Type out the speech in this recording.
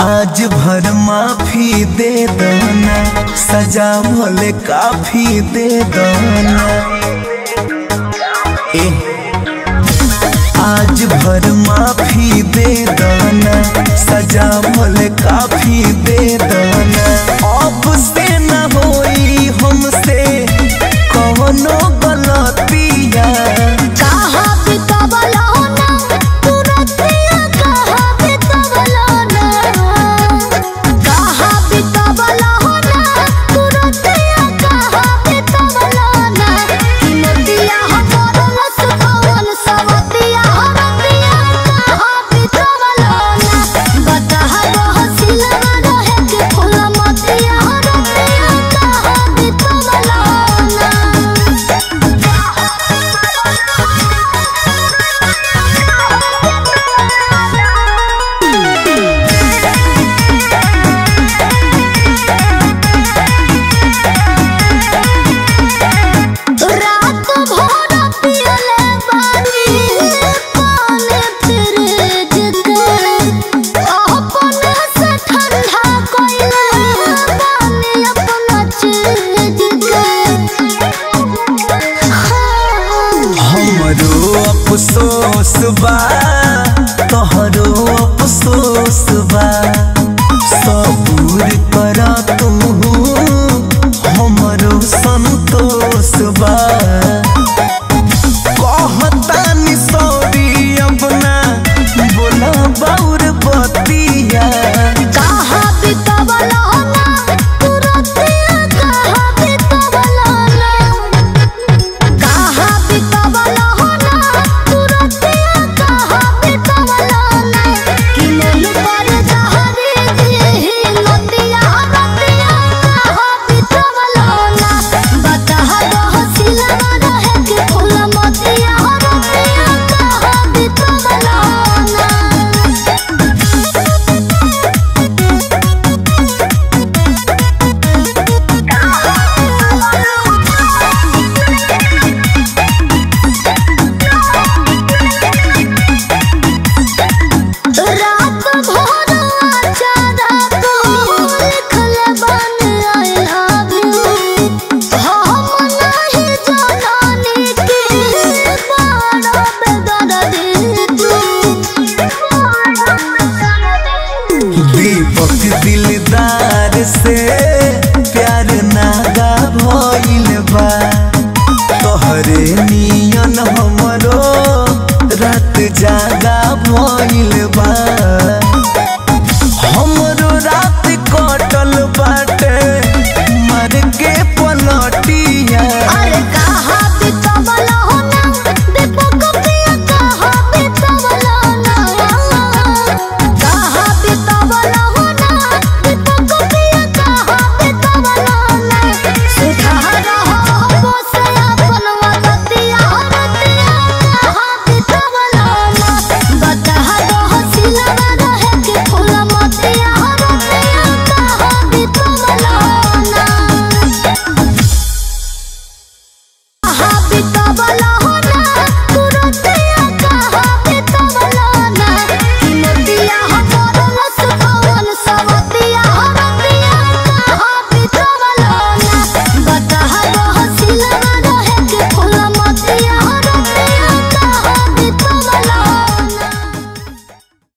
आज भर माफ़ी दे दो ना सजा भले काफ़ी दे दो ना। बेदाना सजावल काफ़ी दे। तोहरो अफसोस बा तोहरो अफसोस बा। दीपक दिलदार से प्यार नागा भइल बा। तोहरे नियन हमरो रात जागा भइल